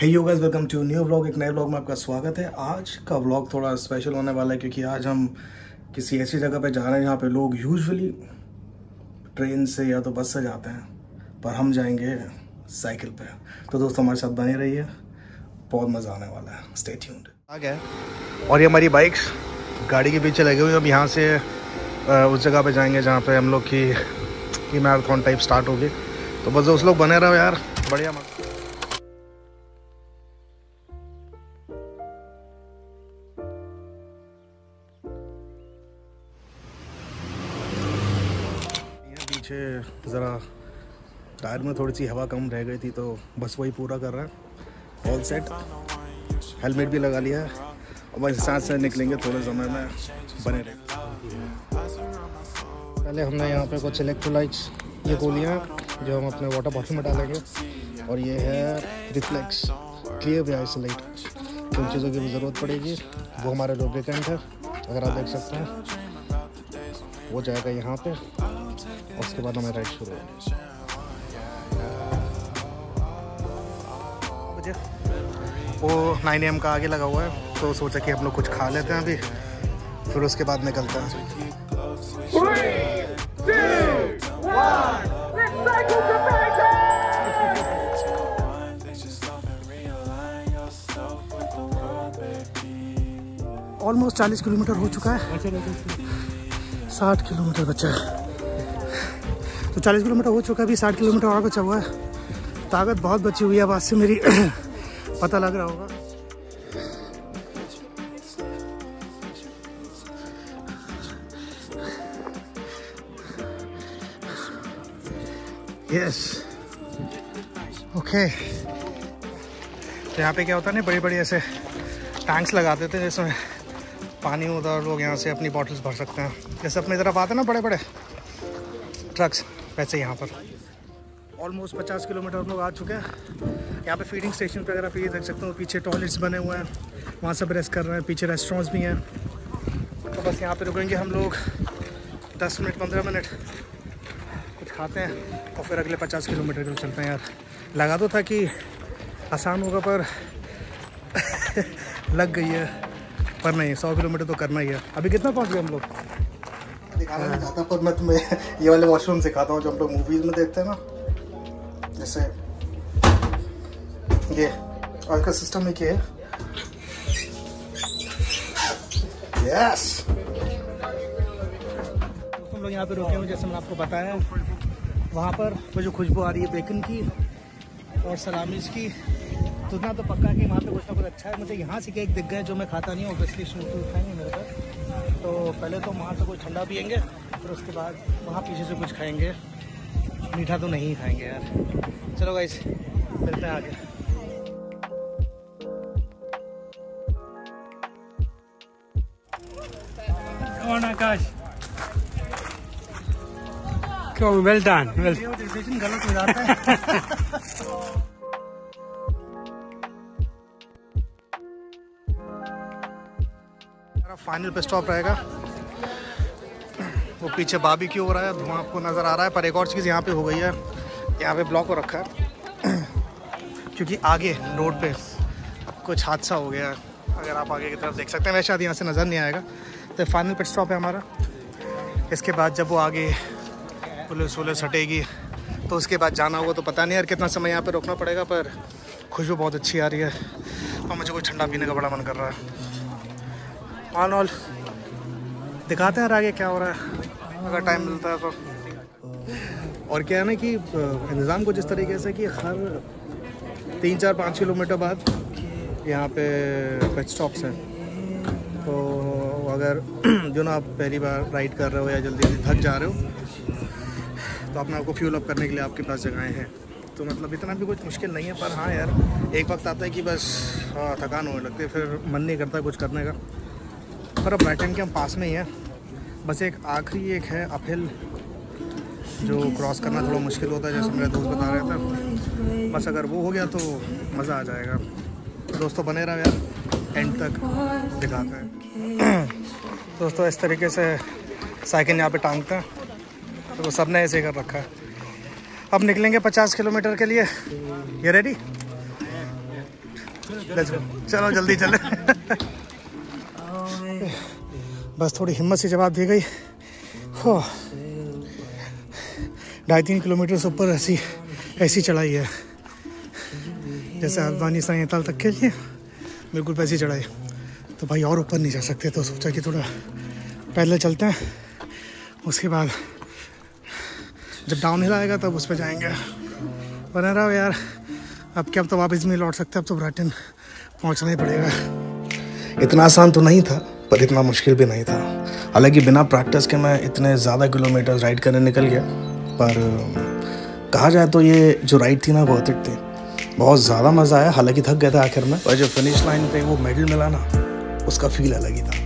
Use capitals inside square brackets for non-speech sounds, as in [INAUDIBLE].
Hey you guys welcome to new vlog एक नए vlog में आपका स्वागत है। आज का व्लॉग थोड़ा स्पेशल होने वाला है क्योंकि आज हम किसी ऐसी जगह पे जा रहे हैं जहाँ पे लोग यूजुअली ट्रेन से या तो बस से जाते हैं पर हम जाएँगे साइकिल पे। तो दोस्तों हमारे साथ बने रहिए। बहुत मज़ा आने वाला है। स्टे ट्यून्ड आ गया और ये हमारी बाइक्स गाड़ी के पीछे लगी हुई अब यहाँ से उस जगह पर जाएँगे जहाँ पर हम लोग की मैराथन टाइप स्टार्ट होगी। तो बस उस लोग बने रहो यार। बढ़िया मत पीछे ज़रा टायर में थोड़ी सी हवा कम रह गई थी तो बस वही पूरा कर रहा है। ऑल सेट हेलमेट भी लगा लिया है। और बस साथ से निकलेंगे थोड़े समय में। बने रहे। पहले हमने यहाँ पे कुछ इलेक्ट्रोलाइट्स ये गोलियाँ जो हम अपने वाटर बॉटल में डालेंगे। और ये है रिफ्लेक्स क्लियर वे आइसोलेट उन चीज़ों की भी ज़रूरत पड़ेगी। वो हमारा लुब्रिकेंट है। अगर आप देख सकते हैं। वो जाएगा यहाँ पे और उसके बाद हमें राइड शुरू होगी। वो नाइन एम का आगे लगा हुआ है तो सोचा कि हम लोग कुछ खा लेते हैं अभी फिर उसके बाद निकलते हैं। ऑलमोस्ट चालीस किलोमीटर हो चुका है। साठ किलोमीटर बचा है। तो चालीस किलोमीटर हो चुका है, अभी साठ किलोमीटर और बचा हुआ है। ताकत बहुत बची हुई है, अब आज से मेरी [CLEARS THROAT] पता लग रहा होगा। यस ओके तो यहाँ पे क्या होता है ना बड़े बड़े ऐसे टैंक्स लगा देते हैं जिसमें पानी उधर लोग यहाँ से अपनी बॉटल्स भर सकते हैं। जैसे अपनी तरफ़ आते हैं ना बड़े बड़े ट्रक्स वैसे यहाँ पर। ऑलमोस्ट पचास किलोमीटर हम लोग आ चुके हैं। यहाँ पे फीडिंग स्टेशन पे अगर आप ये देख सकते हो, पीछे टॉयलेट्स बने हुए हैं। वहाँ सब रेस्ट कर रहे हैं, पीछे रेस्टोरेंट्स भी हैं। तो बस यहाँ पे रुकेंगे हम लोग। दस मिनट, पंद्रह मिनट कुछ खाते हैं और फिर अगले पचास किलोमीटर को चलते हैं यार। लगा तो था कि आसान होगा पर [LAUGHS] लग गई है। पर नहीं सौ किलोमीटर तो करना ही है। अभी कितना पहुँच गए हम लोग? दिखाना नहीं चाहता पर मैं तुम्हें ये वाले वॉशरूम सिखाता हूँ जो हम लोग मूवीज़ में देखते हैं ना। जैसे ये और इसका सिस्टम है क्या है। यस हम लोग यहाँ पे रुके हुए जैसे मैंने आपको बताया। वहाँ पर वो जो खुशबू आ रही है बेकन की और सलामीज की। इतना तो पक्का कि वहाँ पे कुछ ना कुछ अच्छा है। मुझे यहाँ से केक दिख गए जो मैं खाता नहीं हूँ ऑब्वियसली शूट तो खाएँगे मेरे पास। तो पहले तो वहाँ से कुछ ठंडा पियेंगे फिर उसके बाद वहाँ पीछे से कुछ खाएँगे। मीठा तो नहीं खाएँगे यार। चलो गाइस मिलते हैं आगे। On, well done. Well. गलत हो जाता है। [LAUGHS] फाइनल पे स्टॉप रहेगा। वो पीछे बाबी क्यों हो रहा है धुआँ आपको नज़र आ रहा है, पर एक और चीज़ यहाँ पे हो गई है। यहाँ पे ब्लॉक हो रखा है। क्योंकि आगे रोड पे कुछ हादसा हो गया है। अगर आप आगे की तरफ़ देख सकते हैं, वैसे शायद यहाँ से नज़र नहीं आएगा। तो फाइनल पिट स्टॉप है हमारा। इसके बाद जब वो आगे पुलिस वुलिस हटेगी तो उसके बाद जाना होगा तो पता नहीं यार कितना समय यहाँ पर रोकना पड़ेगा, पर खुशबू बहुत अच्छी आ रही है। और मुझे कुछ ठंडा पीने का बड़ा मन कर रहा है। ऑन ऑल दिखाते हैं आगे क्या हो रहा है। अगर टाइम मिलता है तो। और क्या है ना कि इंतज़ाम कुछ इस तरीके से कि हर तीन, चार, पाँच किलोमीटर बाद यहाँ पे पिट स्टॉप्स हैं। तो अगर [CLEARS THROAT] जो ना आप पहली बार राइड कर रहे हो या जल्दी जल्दी थक जा रहे हो तो अपने आपको फ्यूल अप करने के लिए आपके पास जगहें हैं। तो मतलब इतना भी कुछ मुश्किल नहीं है, पर हाँ यार, एक वक्त आता है कि बस हाँ थकान होने लगती है, फिर मन नहीं करता कुछ करने का। पर ब्राइटन के हम पास में ही हैं। बस एक आखिरी एक है अपहिल जो क्रॉस करना थोड़ा मुश्किल होता है, जैसे मेरे दोस्त बता रहे थे। बस अगर वो हो गया तो मज़ा आ जाएगा। दोस्तों, बने रहो यार। एंड तक दिखाते हैं। [CLEARS THROAT] दोस्तों, इस तरीके से साइकिल यहाँ पे टांगते हैं। तो सबने ऐसे कर रखा है। अब निकलेंगे पचास किलोमीटर के लिए। ये रेडी चलो, जल्दी चले। [LAUGHS] बस थोड़ी हिम्मत से जवाब दी गई। हो। ढाई तीन किलोमीटर से ऊपर ऐसी ऐसी चढ़ाई है। जैसे अफ़गानिस्तान तल तक के लिए बिल्कुल वैसी चढ़ाई। तो भाई और ऊपर नहीं जा सकते तो सोचा कि थोड़ा पैदल चलते हैं। उसके बाद जब डाउन हिल आएगा तब उस पर जाएँगे। बना रहा यार। अब क्या, अब तो वापस नहीं लौट सकते, अब तो ब्राइटन पहुँचना ही पड़ेगा। इतना आसान तो नहीं था। पर इतना मुश्किल भी नहीं था। हालाँकि बिना प्रैक्टिस के मैं इतने ज़्यादा किलोमीटर राइड करने निकल गया, पर कहा जाए तो ये जो राइड थी ना बहुत थी। बहुत ज़्यादा मज़ा आया, हालाँकि थक गया था आखिर में और जो फिनिश लाइन पे वो मेडल मिला ना, उसका फील अलग ही था।